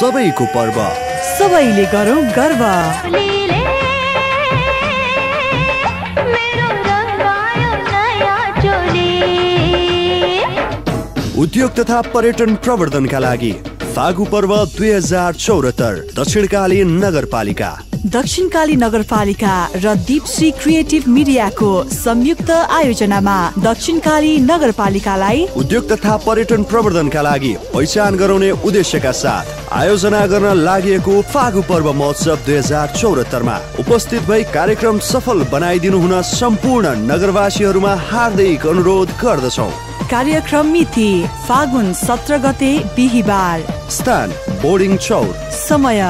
सबैको पर्व। सबैले गरौँ गर्व। लीले मेरो रङ्गायो नयाँ चोली। उद्योग तथा पर्यटन प्रवर्धनका लागि फागु पर्व दुई हजार चौरात्तर दक्षिणकाली नगरपालिका। दक्षिणकाली नगरपालिका र दीपश्री क्रिएटिभ मिडियाको संयुक्त आयोजनामा दक्षिणकाली नगरपालिकालाई उद्योग तथा पर्यटन प्रवर्धनका लागि पहिचान गराउने उद्देश्यका साथ आयोजना गर्न लागि फागु पर्व महोत्सव दुई हजार चौरात्तरमा उपस्थित भई कार्यक्रम सफल बनाइदिनु हुन सम्पूर्ण नगरवासीहरूमा हार्दिक अनुरोध गर्दछौ। कार्यक्रम मिति फागुन सत्र गते बिहिबार। स्थान बोर्डिङ चौर। समय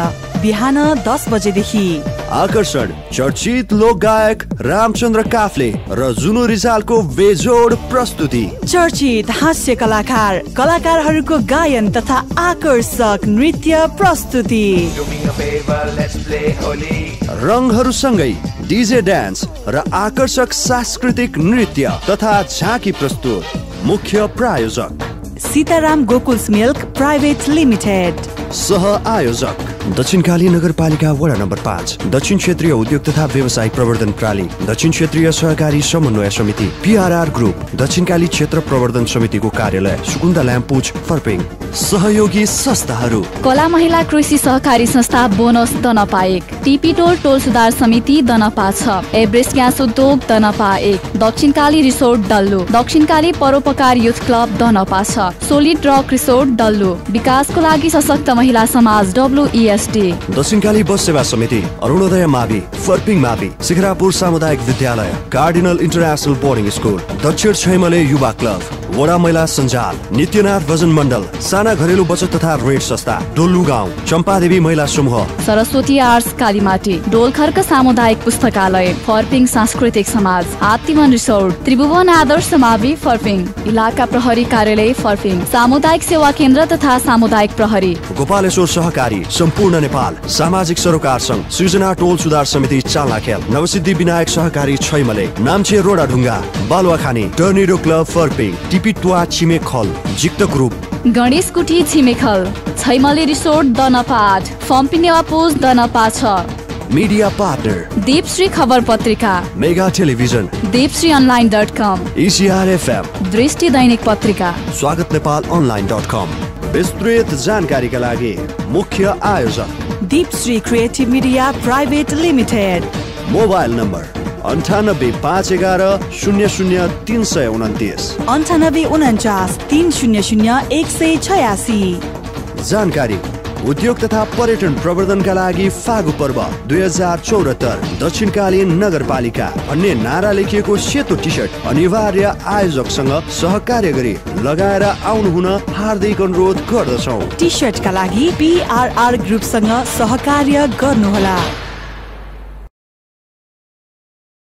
बिहान दस बजेदेखि। आकर्षण चर्चित लोक गायक रामचन्द्र काफले र जुनु रिजालको बेजोड प्रस्तुति। चर्चित हास्य कलाकार कलाकारहरूको गायन तथा आकर्षक नृत्य प्रस्तुति. रङहरूसँगै डिजे डान्स र आकर्षक सांस्कृतिक नृत्य तथा झाँकी प्रस्तुत मुख्य प्रायोजक। Sitaram Gokuls milk private limited. सह आयोजक। दक्षिणकाली नगरपालिका वडा नम्बर पाँच दक्षिण क्षेत्रीय उद्योग तथा व्यवसायिक प्रवर्धन प्रणाली दक्षिण क्षेत्रीय सहकारी समन्वय समिति पिआरआर ग्रुप दक्षिणकाली क्षेत्र प्रवर्धन समितिको कार्यालय सुकुन्दा ल्याम्पुच फर्पिङ। सहयोगी संस्थाहरू। कला महिला कृषि सहकारी संस्था बोनस दनपा एक टिपी टोल सुधार समिति दनपा छ एभरेस्ट ग्यास उद्योग दनपा एक दक्षिणकाली रिसोर्ट डल्लो दक्षिणकाली परोपकार युथ क्लब दनपा छ सोलिड रक रिसोर्ट डल्लो विकासको लागि सशक्त महिला समाज दक्षिणकाली बस सेवा समिति अरुणोदय मावि फर्पिङ मावि शिखरापुर सामुदायिक विद्यालय कार्डिनल इन्टरनेसनल बोर्डिङ स्कुल दक्षिण छैमले युवा क्लब। वडा महिला सञ्जाल नित्यनाथ भजन मण्डल साना घरेलु बचत तथा ऋण संस्था डोल्लु गाउँ चम्पादेवी महिला समूह। सरस्वती आर्ट्स कालीमाटी डोलखर्क सामुदायिक पुस्तकालय फर्पिङ सांस्कृतिक समाज हात्तीवन रिसोर्ट त्रिभुवन आदर्श मावि फर्पिङ इलाका प्रहरी कार्यालय फर्पिङ सामुदायिक सेवा केन्द्र तथा सामुदायिक प्रहरी। गोपालेश्वर सहकारी सम्पूर्ण नेपाल सामाजिक सरोकार संघ सृजना टोल सुधार समिति चाल्ना खेल नवसिद्धि विनायक सहकारी छैमले नाम्चे रोडा ढुङ्गा बालुवाखानी टर्निडो क्लब फर्पिङ टिपिटुवा छिमेक खल जिक्त ग्रुप गणेश कुटी छिमेखल छैमले रिसोर्ट दनपा आठ फम्पिनेवा पोस्ट दनपा छ मिडिया पार्टनर दीपश्री खबर पत्रिका mega television Deepshree online dot com दृष्टि दैनिक पत्रिका स्वागत नेपाल अनलाइन डट कम विस्तृत जानकारीका लागि मुख्य आयोजक Deepshree creative media private limited mobile number अन्ठानब्बे पाँच एघार शून्य शून्य तिन सय उन्तिस। अन्ठानब्बे उन्चास तिन शून्य शून्य एक सय छयासी। जानकारी। उद्योग तथा पर्यटन प्रवर्धनका लागि फागु पर्व दुई हजार चौरात्तर दक्षिणकालीन नगरपालिका। भन्ने नारा लेखिएको सेतो टी सर्ट अनिवार्य आयोजकसँग सहकार्य गरी लगाएर आउनुहुन हार्दिक अनुरोध गर्दछौ। टी सर्टका लागि पिआरआर ग्रुपसँग सहकार्य गर्नुहोला।